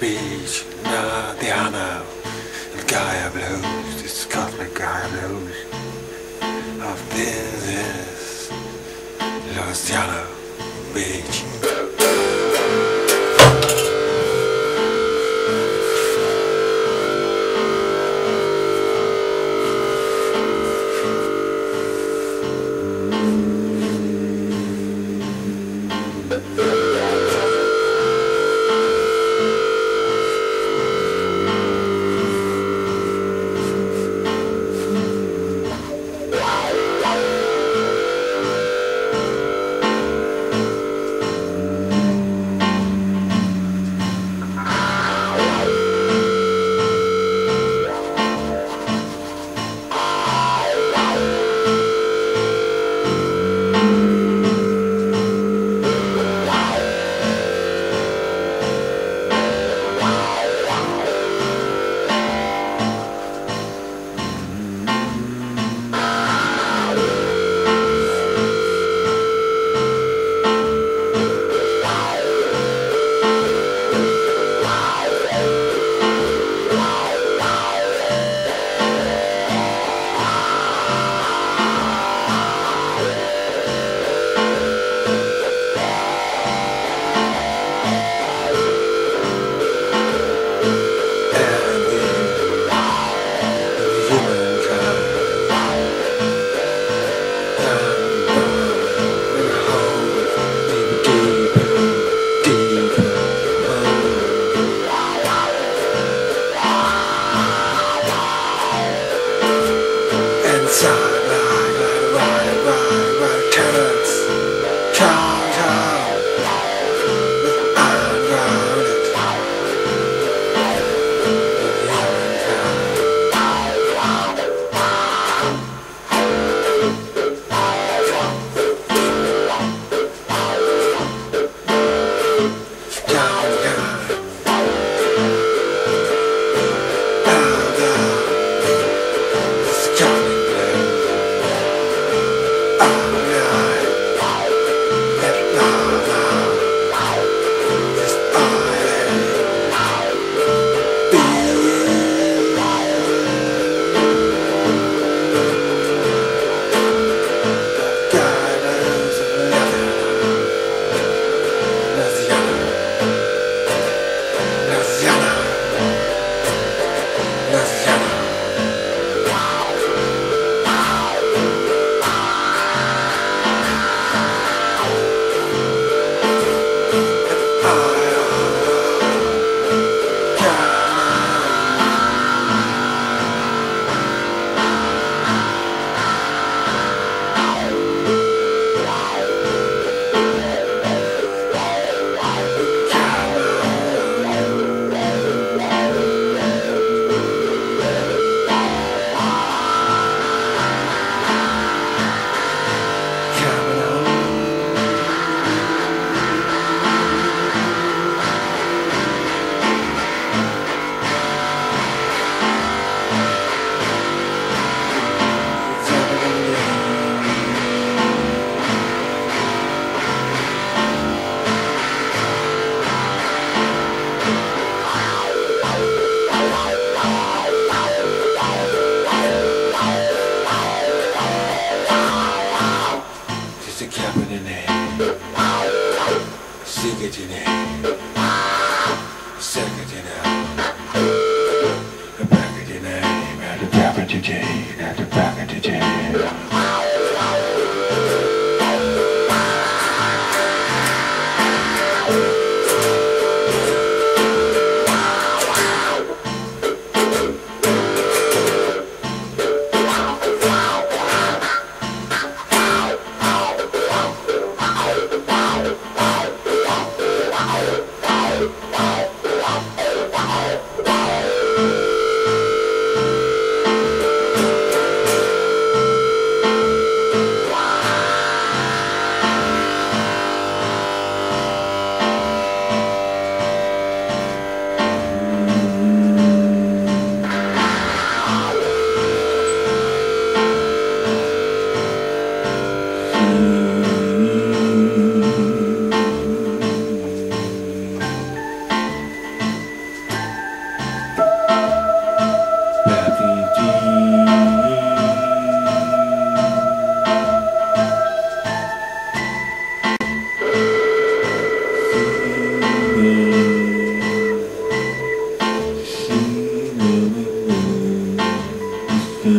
beach, beach, Nadiana, and Gaia blues, this cosmic Gaia blues. Of this is Luciano Beach. Cow, Today, at back of your day.